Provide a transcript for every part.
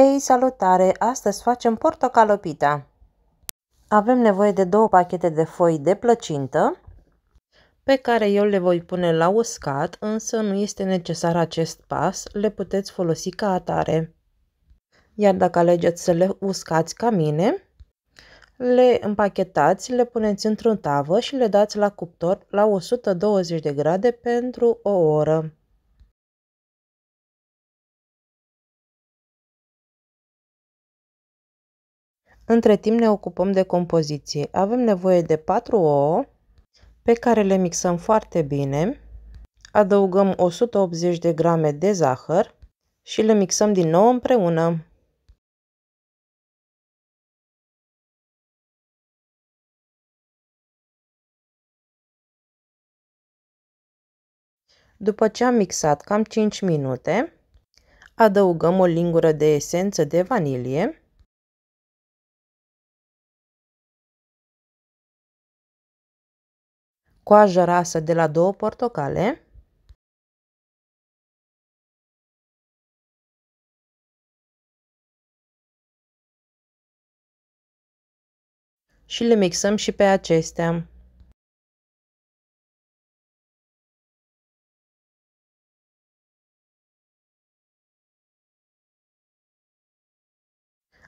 Hei, salutare! Astăzi facem portocalopita. Avem nevoie de două pachete de foi de plăcintă, pe care eu le voi pune la uscat, însă nu este necesar acest pas, le puteți folosi ca atare. Iar dacă alegeți să le uscați ca mine, le împachetați, le puneți într-o tavă și le dați la cuptor la 120 de grade pentru o oră. Între timp ne ocupăm de compoziție. Avem nevoie de 4 ouă pe care le mixăm foarte bine. Adăugăm 180 de grame de zahăr și le mixăm din nou împreună. După ce am mixat cam 5 minute, adăugăm o lingură de esență de vanilie coajă rasă de la două portocale, și le mixăm și pe acestea.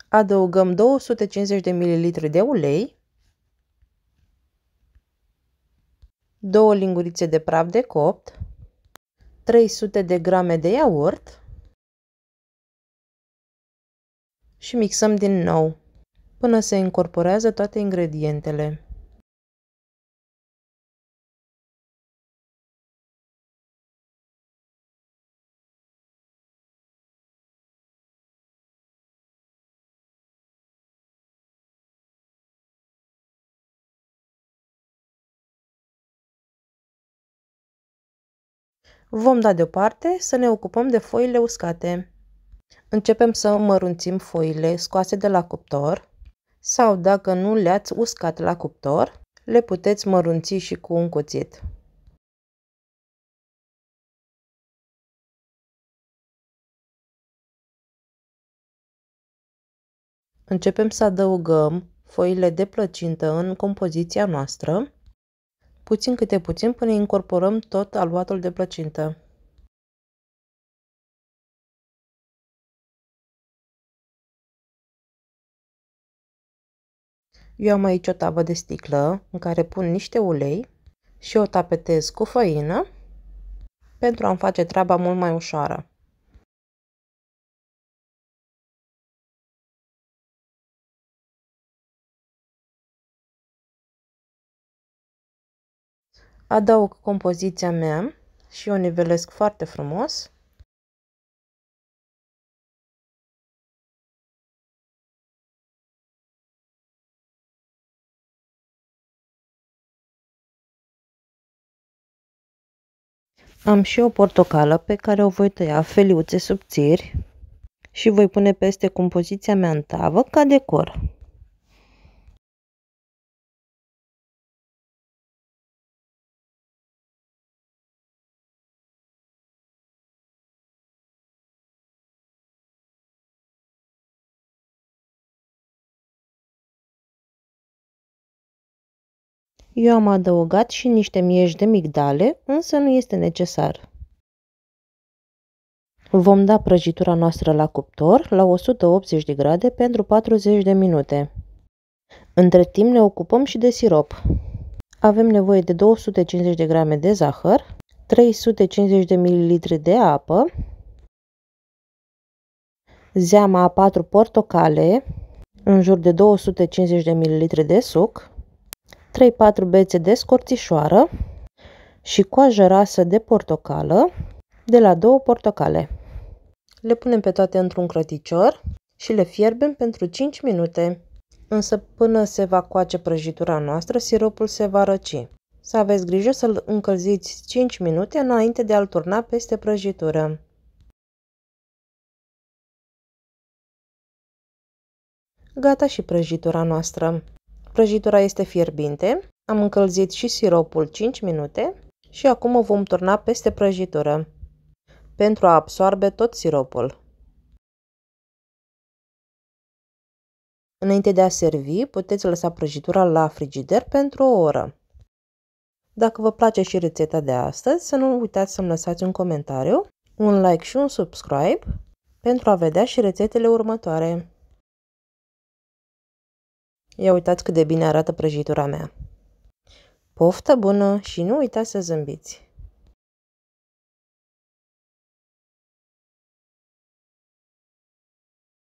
Adăugăm 250 de ml de ulei 2 lingurițe de praf de copt, 300 de grame de iaurt și mixăm din nou până se incorporează toate ingredientele. Vom da deoparte să ne ocupăm de foile uscate. Începem să mărunțim foile scoase de la cuptor sau dacă nu le-ați uscat la cuptor, le puteți mărunți și cu un cuțit. Începem să adăugăm foile de plăcintă în compoziția noastră puțin câte puțin până incorporăm tot aluatul de plăcintă. Eu am aici o tavă de sticlă în care pun niște ulei și o tapetez cu făină pentru a-mi face treaba mult mai ușoară. Adaug compoziția mea și o nivelesc foarte frumos. Am și o portocală pe care o voi tăia feliuțe subțiri și voi pune peste compoziția mea în tavă ca decor. Eu am adăugat și niște mieși de migdale, însă nu este necesar. Vom da prăjitura noastră la cuptor la 180 de grade pentru 40 de minute. Între timp ne ocupăm și de sirop. Avem nevoie de 250 de grame de zahăr, 350 de ml de apă, zeama a 4 portocale, în jur de 250 de ml de suc, 3-4 bețe de scorțișoară și coajă rasă de portocală de la două portocale. Le punem pe toate într-un crăticior și le fierbem pentru 5 minute. Însă până se va coace prăjitura noastră, siropul se va răci. Să aveți grijă să-l încălziți 5 minute înainte de a-l turna peste prăjitură. Gata și prăjitura noastră. Prăjitura este fierbinte, am încălzit și siropul 5 minute și acum o vom turna peste prăjitură pentru a absorbe tot siropul. Înainte de a servi, puteți lăsa prăjitura la frigider pentru o oră. Dacă vă place și rețeta de astăzi, să nu uitați să-mi lăsați un comentariu, un like și un subscribe pentru a vedea și rețetele următoare. Ia uitați cât de bine arată prăjitura mea. Poftă bună și nu uitați să zâmbiți!